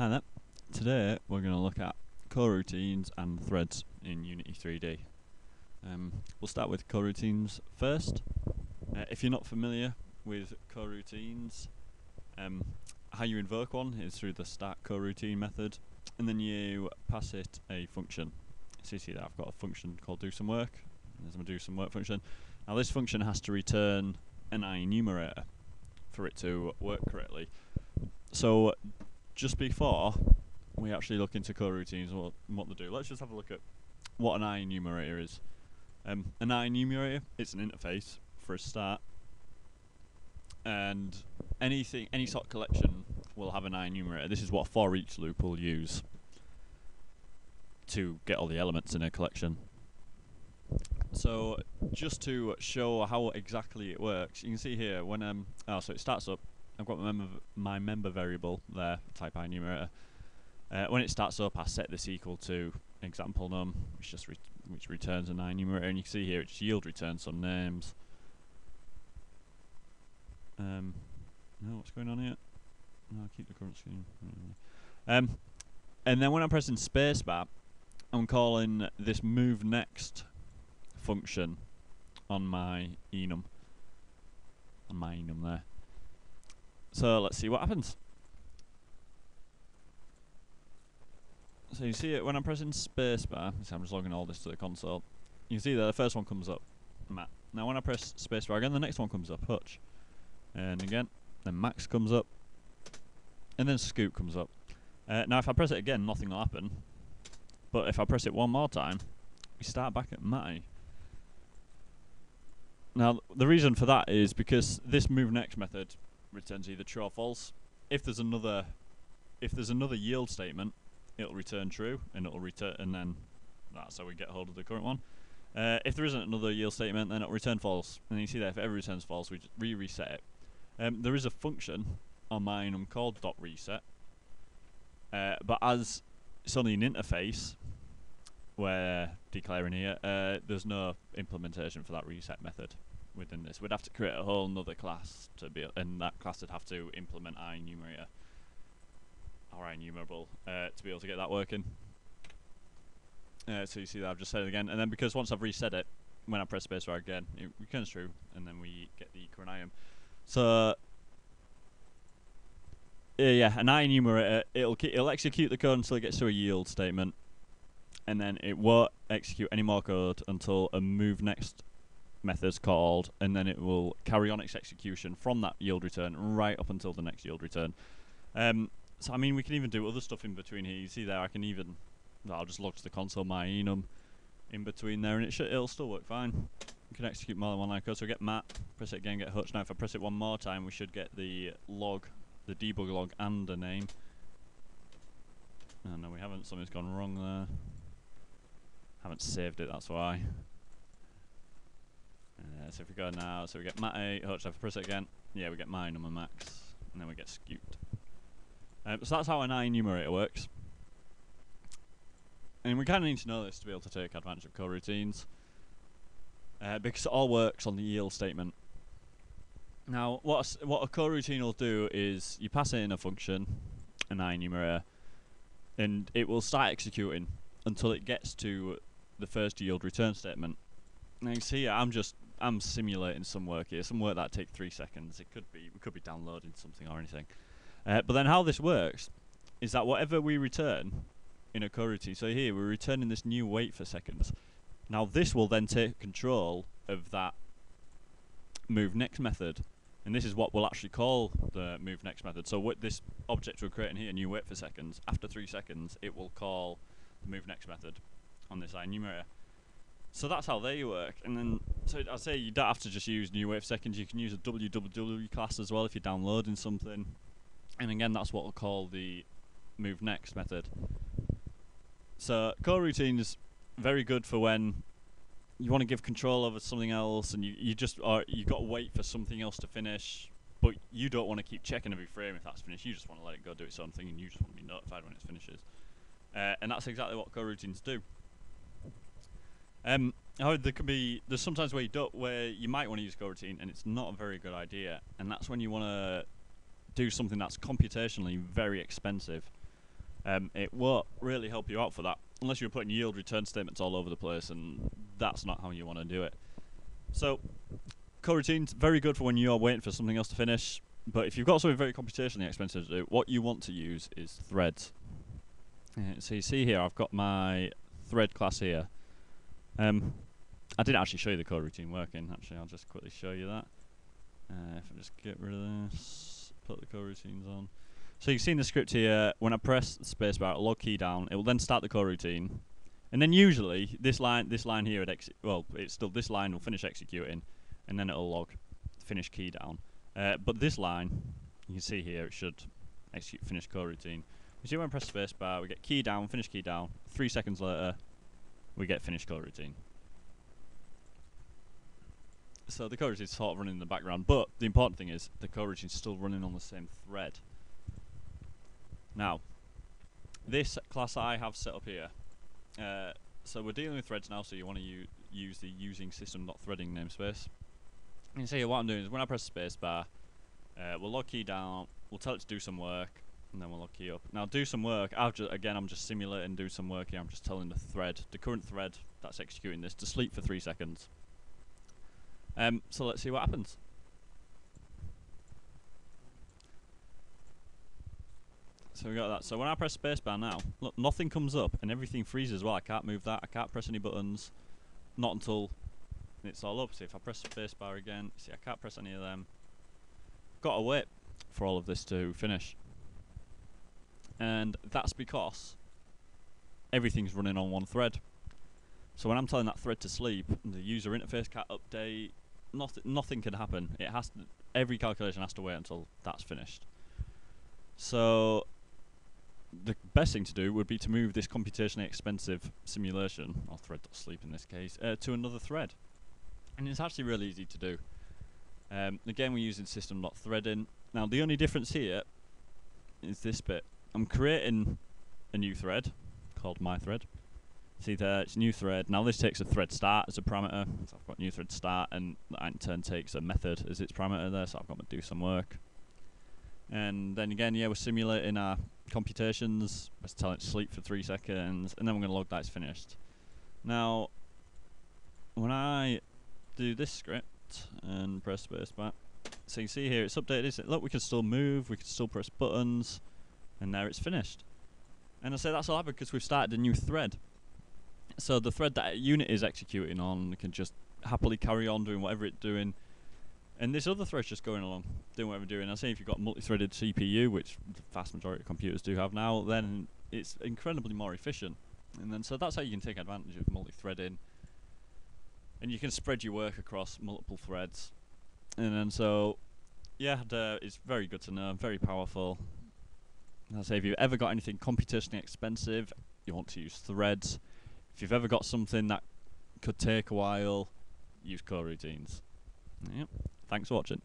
Hi there. Today we're going to look at coroutines and threads in Unity 3D. Um, we'll start with coroutines first. Uh, if you're not familiar with coroutines, um, how you invoke one is through the start coroutine method, and then you pass it a function. So you see that I've got a function called do some work. There's my do some work function. Now this function has to return an enumerator for it to work correctly. So just before we actually look into coroutines and what, and what they do, let's just have a look at what an enumerator is. Um, an enumerator, it's an interface for a start, and anything, any sort of collection will have an enumerator. This is what for each loop will use to get all the elements in a collection. So just to show how exactly it works, you can see here when um oh so it starts up. I've got my member my member variable there, type I enumerator. Uh, when it starts up, I set this equal to example num, which just re- which returns an enumerator, and you can see here it's yield returns some names. Um, no, what's going on here? No, I'll keep the current screen. Um, and then when I'm pressing spacebar, I'm calling this move next function on my enum. On my enum there. So let's see what happens. So you see it when I'm pressing spacebar. So I'm just logging all this to the console. You can see that the first one comes up, Matt. Now when I press spacebar again, the next one comes up, Hutch. And again, then Max comes up, and then Scoot comes up. Uh, now if I press it again, nothing will happen. But if I press it one more time, we start back at Matty. Now the reason for that is because this move next method returns either true or false. If there's another, if there's another yield statement, it'll return true, and it'll return, and then that's how we get hold of the current one. Uh, if there isn't another yield statement, then it'll return false. And you see that if it ever returns false, we re-reset it. Um, there is a function on mine um, called dot reset, uh, but as it's only an interface we're declaring here, uh, there's no implementation for that reset method within this. We'd have to create a whole another class to be, and that class would have to implement enumerator or enumerable uh, to be able to get that working. Uh, so you see that I've just said it again, and then because once I've reset it, when I press spacebar again, it returns true, and then we get the item. So yeah, yeah, an enumerator, it'll it'll execute the code until it gets to a yield statement, and then it won't execute any more code until a move next method's called, and then it will carry on its execution from that yield return right up until the next yield return. Um, so I mean, we can even do other stuff in between here. You see there, I can even I'll just log to the console my enum in between there, and it should it'll still work fine. You can execute more than one line code. So get Matt, press it again, get Hutch. Now if I press it one more time, we should get the log, the debug log, and a name. Oh no, we haven't. Something's gone wrong there. Haven't saved it. That's why. Uh, so if we go now, so we get Matt A, Hutch. If I press it again, yeah, we get mine on my max, and then we get Scoot. Um, so that's how an enumerator works. And we kind of need to know this to be able to take advantage of coroutines. Uh, because it all works on the yield statement. Now, what a, what a coroutine will do is you pass it in a function, an I enumerator, and it will start executing until it gets to the first yield return statement. Now you see, I'm just I'm simulating some work here, some work that take three seconds. It could be we could be downloading something or anything. Uh, but then how this works is that whatever we return in a coroutine, so here we're returning this new wait for seconds. Now this will then take control of that move next method, and this is what we'll actually call the move next method. So what this object we're creating here, new wait for seconds, after three seconds, it will call the move next method on this enumerator. So that's how they work. And then, so I say you don't have to just use new wave seconds. You can use a www class as well if you're downloading something. And again, that's what we'll call the move next method. So coroutine is very good for when you want to give control over something else, and you you just are you've got to wait for something else to finish. But you don't want to keep checking every frame if that's finished. You just want to let it go do its own thing, and you just want to be notified when it finishes. Uh, and that's exactly what coroutines do. Um, however, there can be there's sometimes where you don't where you might want to use coroutine, and it's not a very good idea, and that's when you want to do something that's computationally very expensive. um, it won't really help you out for that unless you're putting yield return statements all over the place, and that's not how you want to do it. So, coroutines very good for when you're waiting for something else to finish. But if you've got something very computationally expensive to do, what you want to use is threads. Uh, so you see here, I've got my thread class here. Um, I didn't actually show you the coroutine working. Actually, I'll just quickly show you that. Uh, if I just get rid of this, put the coroutines on. So you can see in the script here, when I press the spacebar, log key down, it will then start the coroutine. And then usually this line, this line here, would well, it's still this line will finish executing, and then it'll log finish key down. Uh, but this line, you can see here, it should execute finish coroutine. You see when I press spacebar, we get key down, finish key down. Three seconds later, we get finish routine. So the coroutine is sort of running in the background, but the important thing is the coroutine is still running on the same thread. Now, this class I have set up here. Uh, so we're dealing with threads now, so you want to use the using system.threading namespace. You see what I'm doing is when I press spacebar, uh, we'll log key down, we'll tell it to do some work, and then we'll log you up. Now do some work, I've just, again I'm just simulating do some work here, I'm just telling the thread, the current thread that's executing this, to sleep for 3 seconds. Um, so let's see what happens. So we got that. So when I press spacebar now, look, nothing comes up and everything freezes. Well, I can't move that. I can't press any buttons. Not until it's all up. See, if I press spacebar again, see, I can't press any of them. Got to wait for all of this to finish. And that's because everything's running on one thread. So when I'm telling that thread to sleep, the user interface can't update. Nothing, nothing can happen. It has to, every calculation has to wait until that's finished. So the best thing to do would be to move this computationally expensive simulation, or thread.sleep in this case, uh, to another thread. And it's actually really easy to do. Um, again, we're using system.threading. Now, the only difference here is this bit. I'm creating a new thread called my thread. See there, it's new thread. Now this takes a thread start as a parameter. So I've got new thread start, and that in turn takes a method as its parameter there. So I've got to do some work. And then again, yeah, we're simulating our computations. Let's tell it to sleep for three seconds, and then we're going to log that it's finished. Now, when I do this script and press space spacebar, so you see here it's updated. Look, we can still move, we can still press buttons, and there it's finished. And I say that's all because we've started a new thread. So the thread that Unity is executing on can just happily carry on doing whatever it's doing and this other thread's just going along, doing whatever it's doing. I say if you've got multi-threaded CPU, which the vast majority of computers do have now, then it's incredibly more efficient. And then so that's how you can take advantage of multi-threading. And you can spread your work across multiple threads. And then so, yeah, it's very good to know, very powerful. I say if you've ever got anything computationally expensive, you want to use threads. If you've ever got something that could take a while, use coroutines. Yep. Thanks for watching.